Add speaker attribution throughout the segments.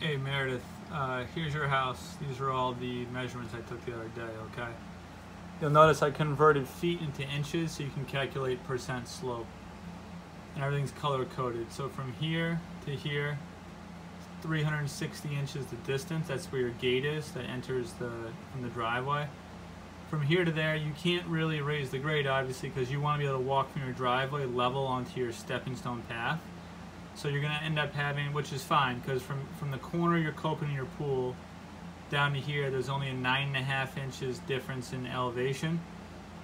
Speaker 1: Hey Meredith, uh, here's your house. These are all the measurements I took the other day, okay? You'll notice I converted feet into inches so you can calculate percent slope. And everything's color coded. So from here to here, 360 inches the distance. That's where your gate is that enters the from the driveway. From here to there, you can't really raise the grade obviously because you want to be able to walk from your driveway level onto your stepping stone path. So your going to end up having, which is fine, because from, from the corner you're coping in your pool down to here, there's only a nine and a half inches difference in elevation.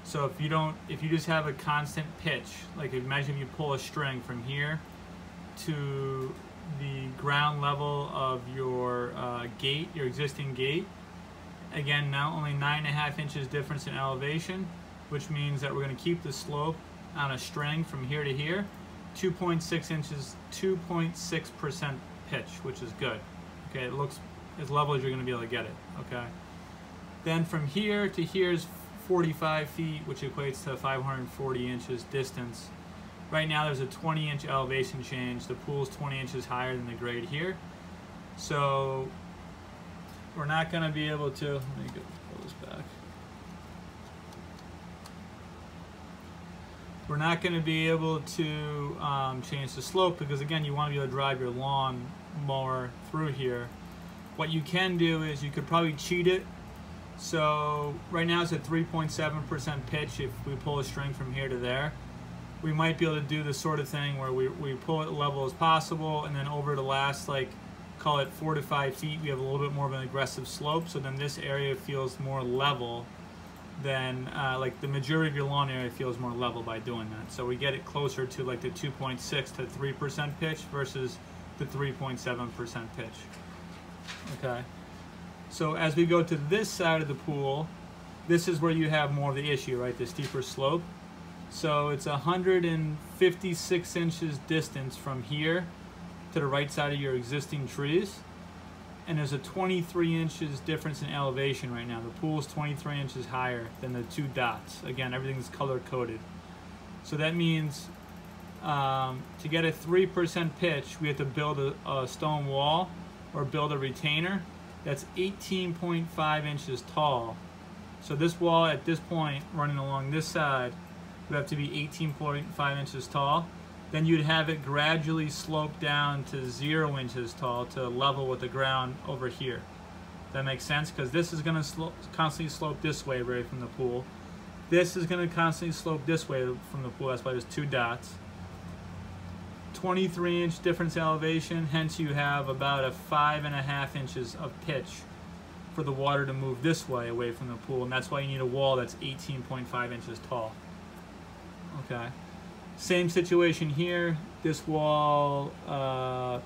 Speaker 1: So if you don't, if you just have a constant pitch, like imagine if you pull a string from here to the ground level of your uh, gate, your existing gate, again, now only nine and a half inches difference in elevation, which means that we're going to keep the slope on a string from here to here 2.6 inches, 2.6% pitch, which is good. Okay, it looks as level as you're going to be able to get it. Okay. Then from here to here is 45 feet, which equates to 540 inches distance. Right now there's a 20 inch elevation change. The pool's 20 inches higher than the grade here. So we're not going to be able to, let me go pull this back. We're not going to be able to um, change the slope because again you want to be able to drive your lawn mower through here. What you can do is you could probably cheat it. So right now it's at 3.7% pitch if we pull a string from here to there. We might be able to do the sort of thing where we, we pull it level as possible and then over the last like call it four to five feet we have a little bit more of an aggressive slope. So then this area feels more level then uh, like the majority of your lawn area feels more level by doing that. So we get it closer to like the 2.6 to 3% pitch versus the 3.7% pitch. Okay. So as we go to this side of the pool, this is where you have more of the issue, right? The steeper slope. So it's 156 inches distance from here to the right side of your existing trees and there's a 23 inches difference in elevation right now. The pool is 23 inches higher than the two dots. Again, everything's color coded. So that means um, to get a 3% pitch, we have to build a, a, stone wall or build a retainer that's 18.5 inches tall. So this wall at this point, running along this side, would have to be 18.5 inches tall then you'd have it gradually slope down to zero inches tall to level with the ground over here. That makes sense because this is going to constantly slope this way right from the pool. This is going to constantly slope this way from the pool. That's why there's two dots. 23 inch difference elevation, hence you have about a five and a half inches of pitch for the water to move this way away from the pool, and that's why you need a wall that's 18.5 inches tall. Okay. Same situation here. This wall, uh,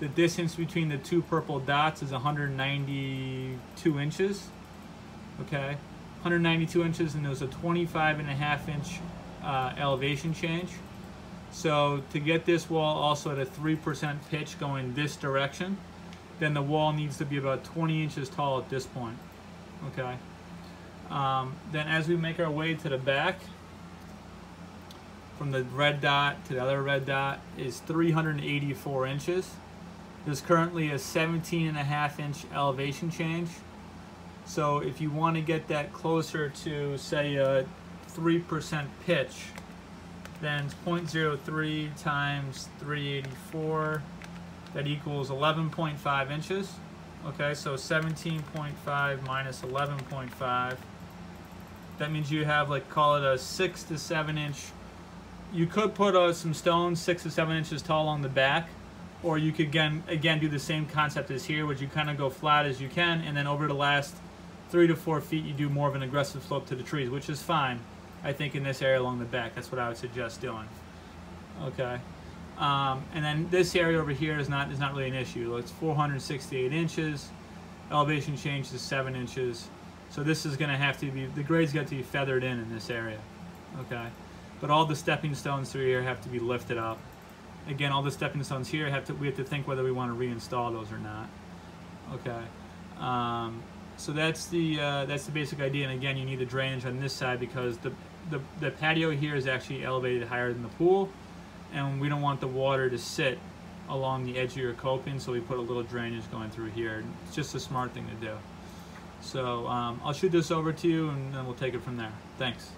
Speaker 1: the distance between the two purple dots is 192 inches. Okay, 192 inches, and there's a 25 and a half inch uh, elevation change. So to get this wall also at a 3% pitch going this direction, then the wall needs to be about 20 inches tall at this point. Okay. Um, then as we make our way to the back, from the red dot to the other red dot is 384 inches. There's currently a 17 and a half inch elevation change. So if you want to get that closer to say a 3% pitch, then 0.03 times 384, that equals 11.5 inches. Okay, so 17.5 minus 11.5. That means you have like call it a six to seven inch you could put uh, some stones six to seven inches tall on the back, or you could again again do the same concept as here, which you kind of go flat as you can, and then over the last three to four feet, you do more of an aggressive slope to the trees, which is fine. I think in this area along the back, that's what I would suggest doing. Okay, um, and then this area over here is not is not really an issue. It's 468 inches. Elevation change is seven inches. So this is going to have to be the grade's got to be feathered in in this area. Okay. But all the stepping stones through here have to be lifted up. Again, all the stepping stones here have to we have to think whether we want to reinstall those or not. Okay. Um, so that's the uh, that's the basic idea. And again, you need the drainage on this side because the, the the patio here is actually elevated higher than the pool, and we don't want the water to sit along the edge of your coping, so we put a little drainage going through here. It's just a smart thing to do. So um, I'll shoot this over to you and then we'll take it from there. Thanks.